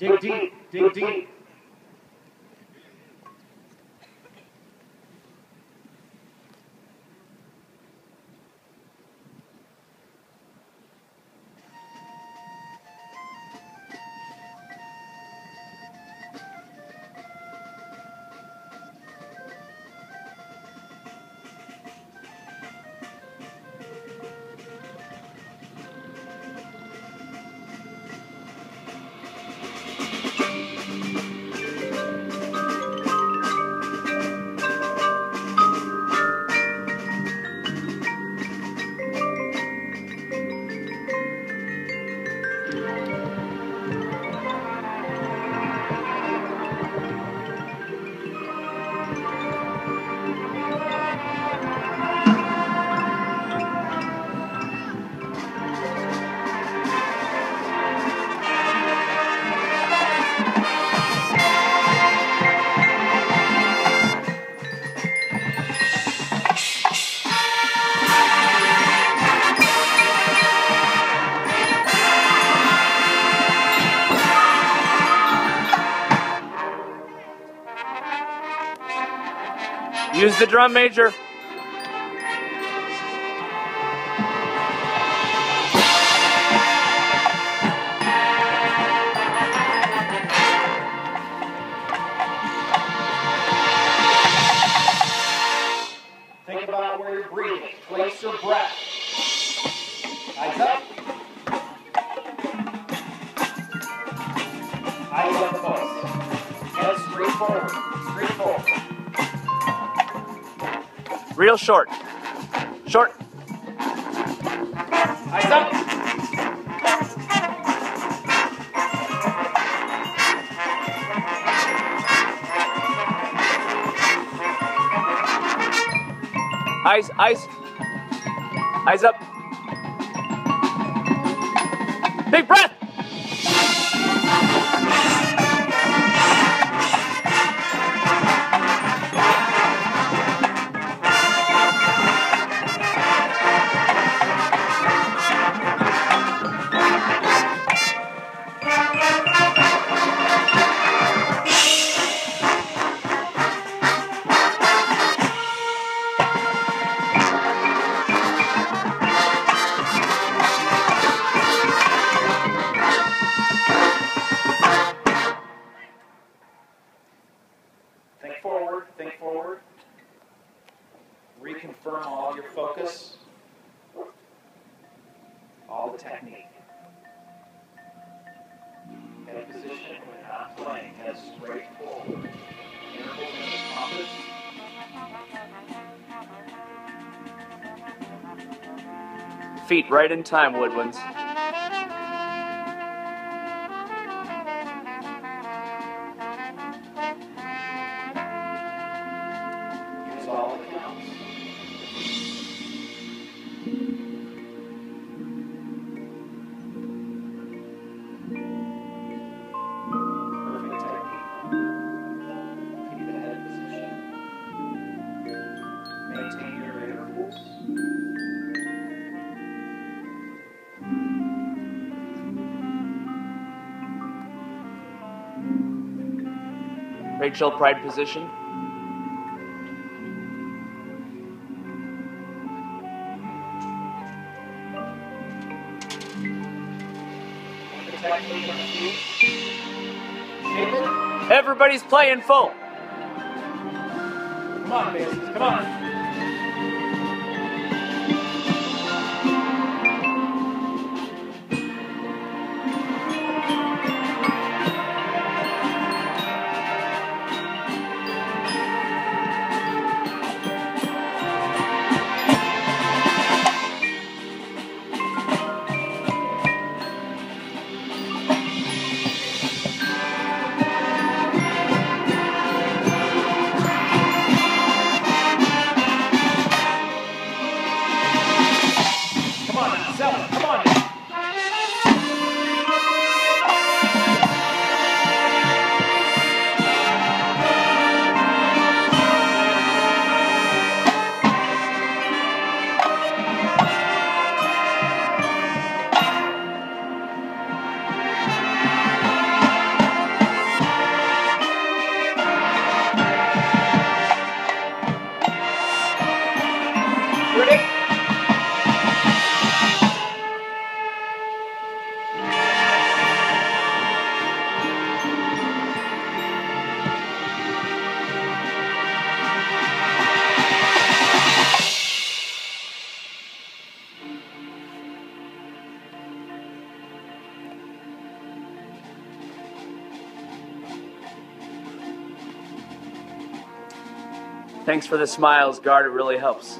Dig deep, dig deep. Use the drum major. Think about where you're breathing. Place your breath. Eyes up. Real short. Short. Eyes eyes. Eyes up. Technique. Position when not playing. Intervals in the. Feet right in time, Woodwinds. Rachel, pride position. Everybody's playing full. Come on, Basses. Come on. Thanks for the smiles, guard. It really helps.